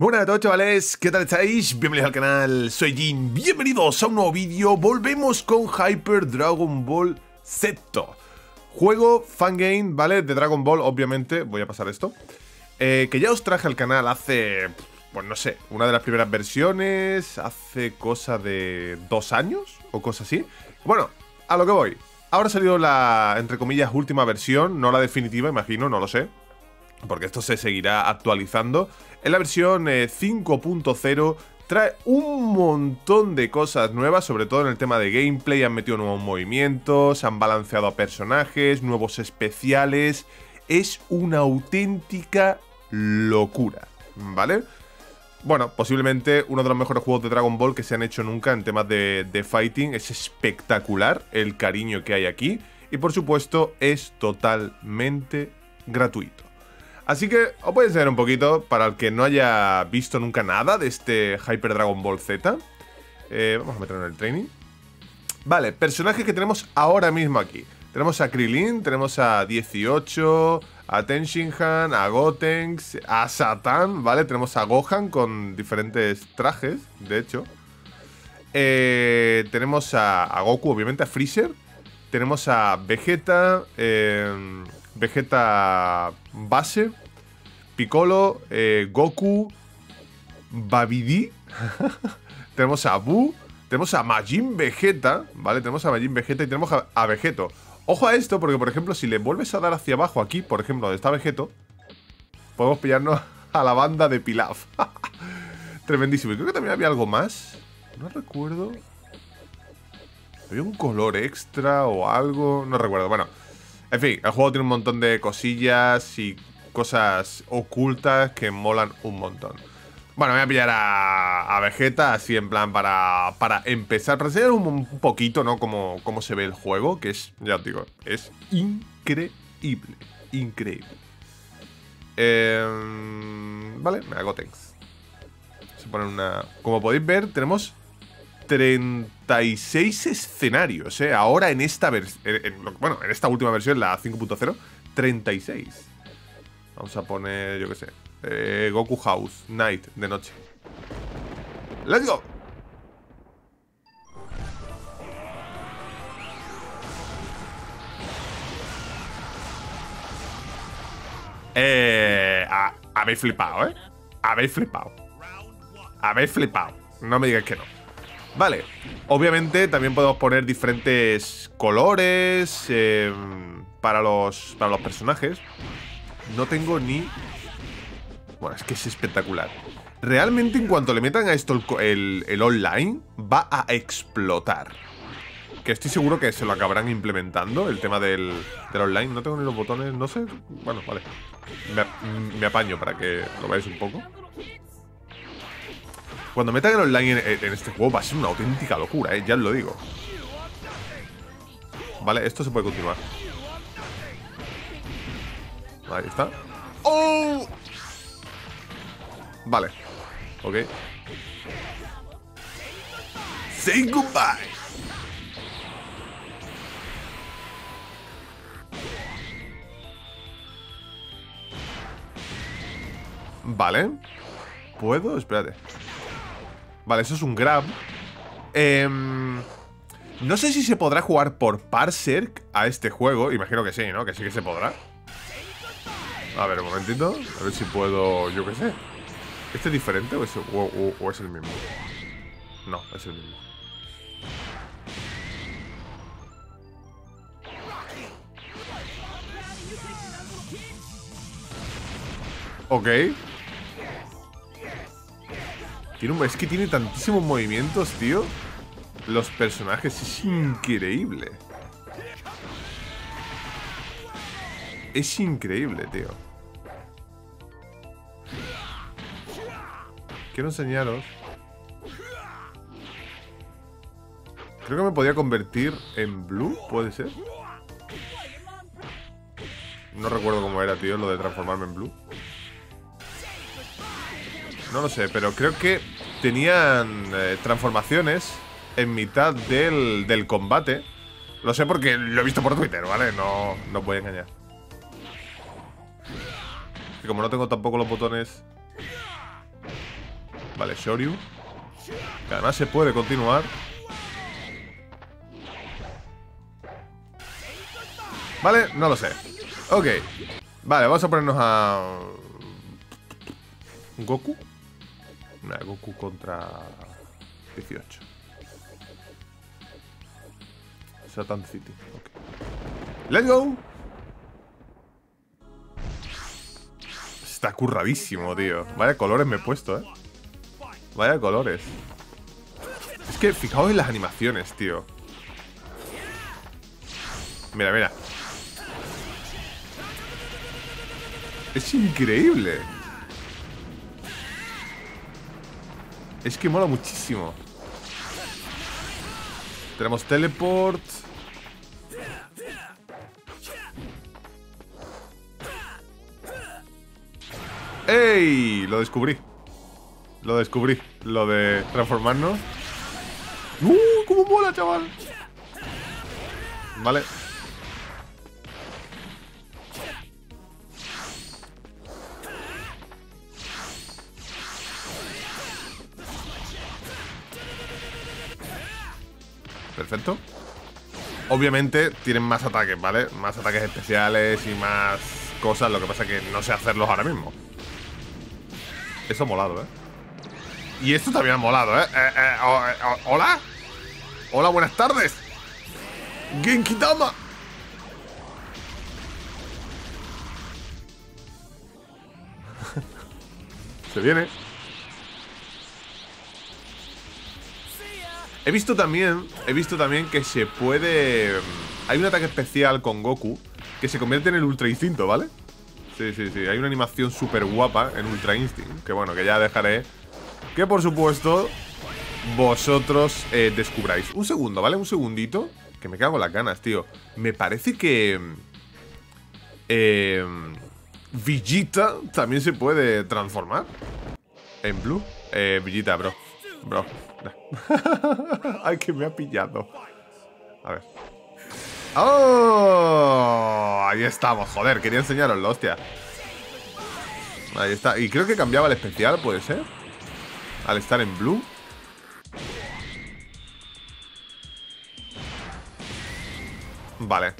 Buenas a todos chavales, ¿qué tal estáis? Bienvenidos al canal, soy Jin, bienvenidos a un nuevo vídeo, volvemos con Hyper Dragon Ball Z. Juego, fangame, ¿vale? De Dragon Ball, obviamente, voy a pasar esto. Eh, Que ya os traje al canal hace, pues no sé, una de las primeras versiones, hace cosa de dos años o cosa así. Bueno, a lo que voy, ahora ha salido la, entre comillas, última versión, no la definitiva, imagino, no lo sé porque esto se seguirá actualizando. En la versión 5.0 eh, trae un montón de cosas nuevas, sobre todo en el tema de gameplay, han metido nuevos movimientos, han balanceado a personajes, nuevos especiales, es una auténtica locura, ¿vale? Bueno, posiblemente uno de los mejores juegos de Dragon Ball que se han hecho nunca en temas de fighting, es espectacular el cariño que hay aquí y por supuesto es totalmente gratuito. Así que os voy a enseñar un poquito para el que no haya visto nunca nada de este Hyper Dragon Ball Z. Eh, vamos a meterlo en el training. Vale, personajes que tenemos ahora mismo aquí. Tenemos a Krilin, tenemos a 18, a Tenshinhan, a Gotenks, a Satan, ¿vale? Tenemos a Gohan con diferentes trajes, de hecho. Eh, tenemos a, Goku, obviamente, a Freezer. Tenemos a Vegeta, eh, Vegeta base, Piccolo, eh, Goku, Babidi, tenemos a Buu, tenemos a Majin Vegeta, ¿vale? Tenemos a Majin Vegeta y tenemos a, Vegeto. Ojo a esto, porque por ejemplo, si le vuelves a dar hacia abajo aquí, por ejemplo, donde está Vegeto, podemos pillarnos a la banda de Pilaf. Tremendísimo. Y creo que también había algo más. No recuerdo. Había un color extra o algo. No recuerdo. Bueno, en fin, el juego tiene un montón de cosillas y cosas ocultas que molan un montón. Bueno, voy a pillar a, Vegeta así en plan para, para empezar, para enseñar un, poquito, ¿no? Cómo, cómo se ve el juego, que es, ya os digo, es increíble, increíble. Em, vale, me hago tanks. Se pone una... Como podéis ver, tenemos 36 escenarios, ¿eh? Ahora en esta versión, bueno, en esta última versión, la 5.0, 36. Vamos a poner, yo qué sé, eh, Goku House, Night, de noche. ¡Let's go! Eh, habéis flipado, ¿eh? Habéis flipado. Habéis flipado. No me digáis que no. Vale, obviamente también podemos poner diferentes colores eh, para, los, para los personajes. No tengo ni... Bueno, es que es espectacular. Realmente en cuanto le metan a esto el, el, online, va a explotar. Que estoy seguro que se lo acabarán implementando, el tema del, del online. No tengo ni los botones, no sé... Bueno, vale. Me, me apaño para que lo veáis un poco. Cuando metan el online en, este juego va a ser una auténtica locura, ¿eh? ya os lo digo. Vale, esto se puede continuar. Ahí está. ¡Oh! Vale. Ok. Say goodbye. Vale. ¿Puedo? Espérate. Vale, eso es un grab. Em, no sé si se podrá jugar por parser a este juego. Imagino que sí, ¿no? Que sí que se podrá. A ver, un momentito. A ver si puedo... Yo qué sé. ¿Este es diferente o es, o es el mismo? No, es el mismo. Ok es que tiene tantísimos movimientos, tío. Los personajes es increíble. Es increíble, tío. Quiero enseñaros. Creo que me podía convertir en blue, ¿puede ser? No recuerdo cómo era, tío, lo de transformarme en blue. No lo sé, pero creo que tenían eh, transformaciones en mitad del, combate. Lo sé porque lo he visto por Twitter, ¿vale? No, no voy a engañar. Y como no tengo tampoco los botones... Vale, Shoryu. Que además se puede continuar. Vale, no lo sé. Ok. Vale, vamos a ponernos a... ¿Goku? Goku contra 18. Satan City. ¡Let's go! Está curradísimo, tío. Vaya colores me he puesto, eh. Vaya colores. Es que fijaos en las animaciones, tío. Mira, mira. Es increíble. Es que mola muchísimo. Tenemos teleport. ¡Ey! Lo descubrí. Lo descubrí. Lo de transformarnos. ¡Uh! ¡Cómo mola, chaval! Vale. Perfecto. Obviamente tienen más ataques, ¿vale? Más ataques especiales y más cosas. Lo que pasa es que no sé hacerlos ahora mismo. Eso ha molado, ¿eh? Y esto también ha molado, ¿eh? eh, eh, eh ¿Hola? Hola, buenas tardes. Genkidama. Se viene. He visto también, he visto también que se puede... Hay un ataque especial con Goku que se convierte en el Ultra Instinto, ¿vale? Sí, sí, sí. Hay una animación súper guapa en Ultra Instinct. Que bueno, que ya dejaré. Que por supuesto, vosotros eh, descubráis. Un segundo, ¿vale? Un segundito. Que me cago en las ganas, tío. Me parece que. Eh, Villita también se puede transformar. En Blue. Eh, Villita, bro. Bro. Ay, que me ha pillado. A ver. ¡Oh! Ahí estamos, joder, quería enseñaroslo, hostia. Ahí está. Y creo que cambiaba el especial, ¿puede ser? Al estar en blue. Vale.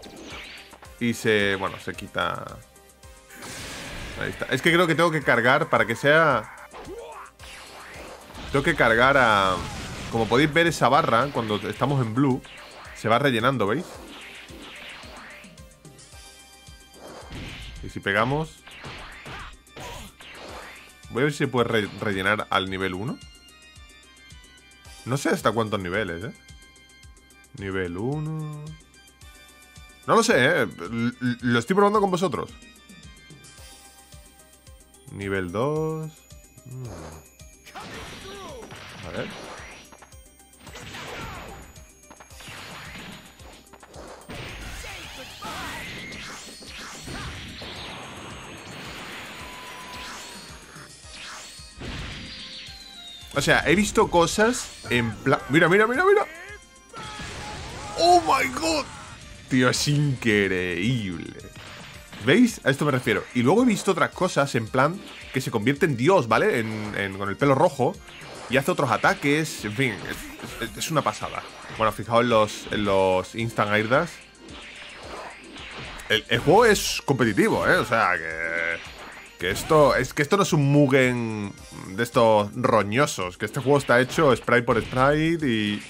Y se... Bueno, se quita... Ahí está. Es que creo que tengo que cargar para que sea... Tengo que cargar a... Como podéis ver esa barra, cuando estamos en blue, se va rellenando, ¿veis? Y si pegamos... Voy a ver si se puede rellenar al nivel 1. No sé hasta cuántos niveles, ¿eh? Nivel 1... No lo sé, ¿eh? Lo estoy probando con vosotros. Nivel 2... Mm. A ver... O sea, he visto cosas en plan... Mira, mira, mira, mira. ¡Oh, my God! Tío, es increíble. ¿Veis? A esto me refiero. Y luego he visto otras cosas en plan que se convierte en Dios, ¿vale? con el pelo rojo. Y hace otros ataques. En fin, es, una pasada. Bueno, fijaos en los, en los Instant Airdas. El, juego es competitivo, ¿eh? O sea, que que esto, es que esto no es un Mugen de estos roñosos. Que este juego está hecho sprite por sprite y,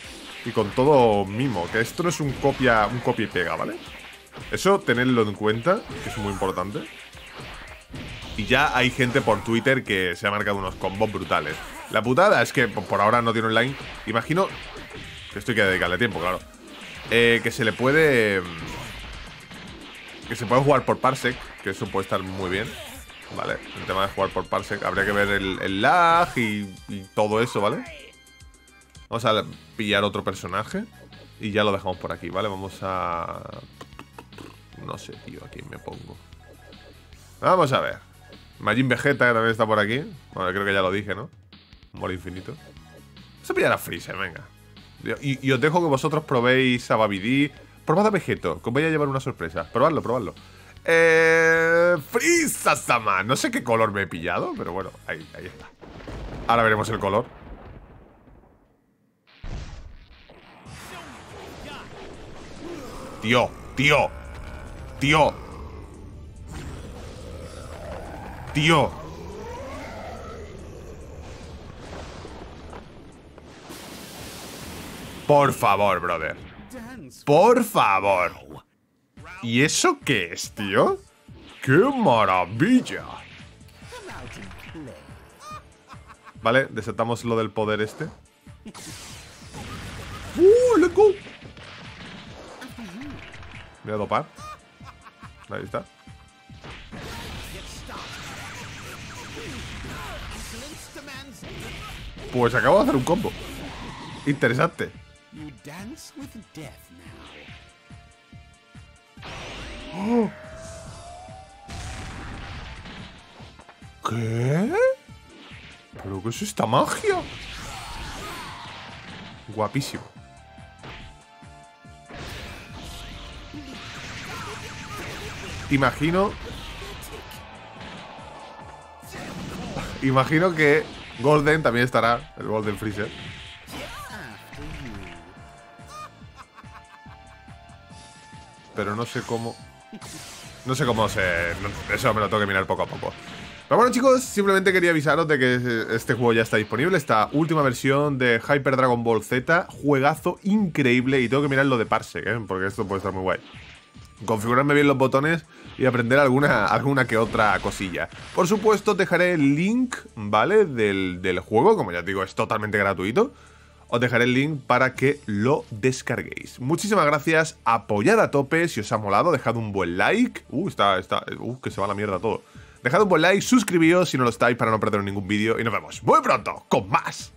y con todo mimo. Que esto no es un copia, un copia y pega, ¿vale? Eso tenedlo en cuenta, que es muy importante. Y ya hay gente por Twitter que se ha marcado unos combos brutales. La putada es que por ahora no tiene online. Imagino que esto hay que dedicarle tiempo, claro. Eh, que se le puede... Que se puede jugar por Parsec, que eso puede estar muy bien. ¿vale? El tema de jugar por parsec. Habría que ver el, lag y, todo eso, ¿vale? Vamos a pillar otro personaje y ya lo dejamos por aquí, ¿vale? Vamos a... No sé, tío, a quién me pongo. Vamos a ver. Majin Vegeta, que también está por aquí. Bueno, creo que ya lo dije, ¿no? Moro infinito. Vamos a pillar a Freezer, venga. Y, os dejo que vosotros probéis a Babidi. Probad a Vegeto, que os voy a llevar una sorpresa. Probadlo, probadlo. Eh, Frieza Sama. No sé qué color me he pillado, pero bueno, ahí está. Ahora veremos el color. Tío, tío. Tío. Tío. Por favor, brother. Por favor. ¿Y eso qué es, tío? ¡Qué maravilla! Vale, desatamos lo del poder este. ¡Uh, let's go! Voy a dopar. Ahí está. Pues acabo de hacer un combo. Interesante. Oh. ¿Qué? ¿Pero qué es esta magia? Guapísimo. Imagino... Imagino que Golden también estará, el Golden Freezer. Pero no sé cómo... No sé cómo se... Eso me lo tengo que mirar poco a poco. Pero bueno chicos, simplemente quería avisaros de que este juego ya está disponible, esta última versión de Hyper Dragon Ball Z, juegazo increíble y tengo que mirar lo de Parsec, ¿eh? porque esto puede estar muy guay. Configurarme bien los botones y aprender alguna, alguna que otra cosilla. Por supuesto, dejaré el link, ¿vale? Del, del juego, como ya digo, es totalmente gratuito. Os dejaré el link para que lo descarguéis. Muchísimas gracias, apoyad a tope si os ha molado, dejad un buen like. Uh, está, está, uh, que se va la mierda todo. Dejad un buen like, suscribíos si no lo estáis para no perder ningún vídeo y nos vemos muy pronto con más.